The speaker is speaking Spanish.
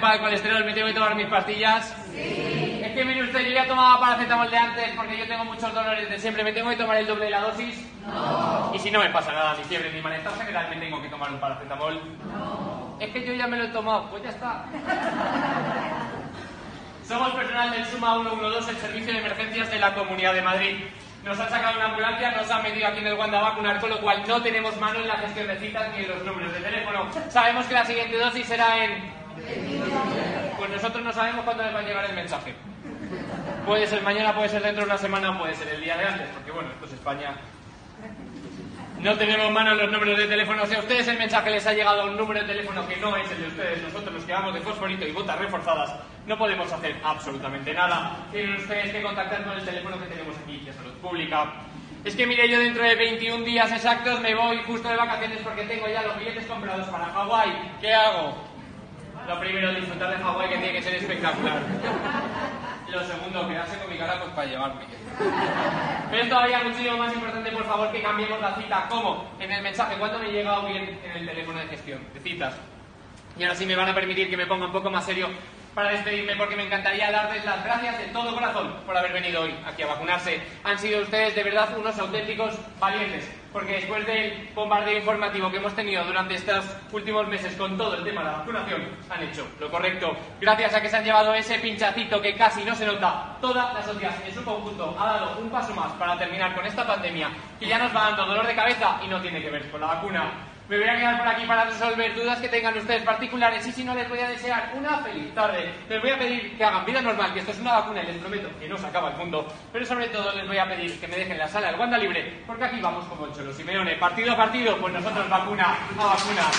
medicación para el colesterol, ¿me tengo que tomar mis pastillas? Sí. Es que mire usted, yo ya tomaba paracetamol de antes porque yo tengo muchos dolores de siempre, ¿me tengo que tomar el doble de la dosis? No. Y si no me pasa nada, ni fiebre ni malestar general, ¿me tengo que tomar un paracetamol? No. Es que yo ya me lo he tomado, pues ya está. Somos personal del SUMA 112, el Servicio de Emergencias de la Comunidad de Madrid. Nos han sacado una ambulancia, nos han metido aquí en el Wanda a vacunar, con lo cual no tenemos mano en la gestión de citas ni en los números de teléfono. Sabemos que la siguiente dosis será en... Pues nosotros no sabemos cuándo les va a llegar el mensaje. Puede ser mañana, puede ser dentro de una semana, puede ser el día de antes, porque bueno, esto es España. No tenemos mano en los números de teléfono. Si a ustedes el mensaje les ha llegado a un número de teléfono que no es el de ustedes, nosotros nos quedamos de fosforito y botas reforzadas, no podemos hacer absolutamente nada. Tienen ustedes que contactar con el teléfono que tenemos aquí, de salud pública. Es que mire, yo dentro de 21 días exactos me voy justo de vacaciones porque tengo ya los billetes comprados para Hawái. ¿Qué hago? Lo primero, disfrutar de Hawái, que tiene que ser espectacular. Lo segundo, quedarse con mi cara pues para llevarme. Pero es todavía muchísimo más importante, por favor, que cambiemos la cita. ¿Cómo? En el mensaje. ¿Cuándo me llega bien en el teléfono de gestión de citas? Y ahora sí me van a permitir que me ponga un poco más serio para despedirme porque me encantaría darles las gracias de todo corazón por haber venido hoy aquí a vacunarse. Han sido ustedes de verdad unos auténticos valientes porque después del bombardeo informativo que hemos tenido durante estos últimos meses con todo el tema de la vacunación, han hecho lo correcto. Gracias a que se han llevado ese pinchacito que casi no se nota, toda la sociedad en su conjunto ha dado un paso más para terminar con esta pandemia que ya nos va dando dolor de cabeza y no tiene que ver con la vacuna. Me voy a quedar por aquí para resolver dudas que tengan ustedes particulares y si no les voy a desear una feliz tarde. Les voy a pedir que hagan vida normal, que esto es una vacuna y les prometo que no se acaba el mundo. Pero sobre todo les voy a pedir que me dejen la sala del Wanda libre, porque aquí vamos como el Cholo Simeone. Partido a partido, pues nosotros vacuna a vacuna.